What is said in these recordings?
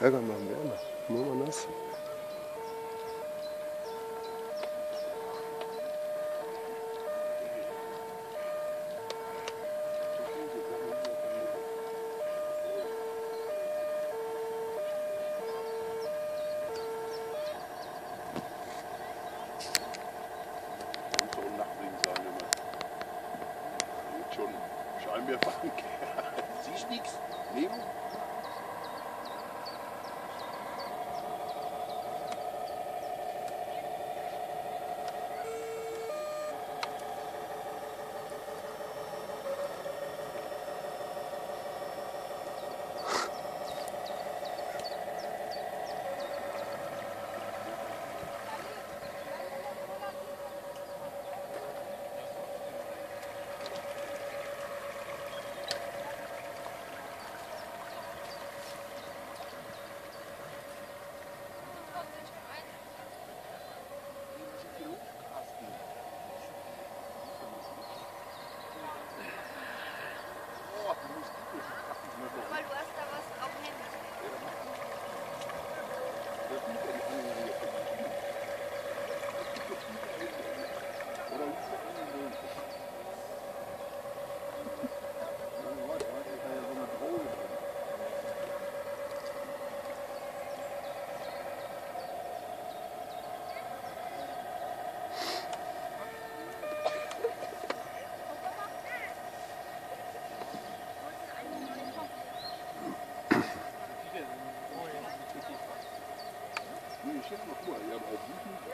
Ärger machen wir immer. Nur mal nass. Schon Scheinwerfer. Siehst nichts? Neben?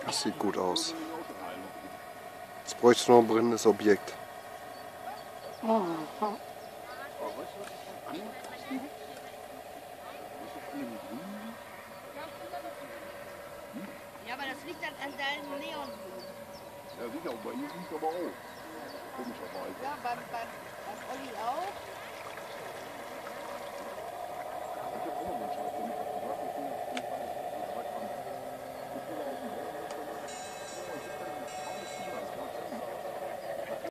Das sieht gut aus. Jetzt bräuchte ich noch ein brennendes Objekt. Ja, aber das liegt dann an deinem Neon. Ja, sicher, und bei ihm liegt aber auch. Komischerweise. Ja, beim, beim, beim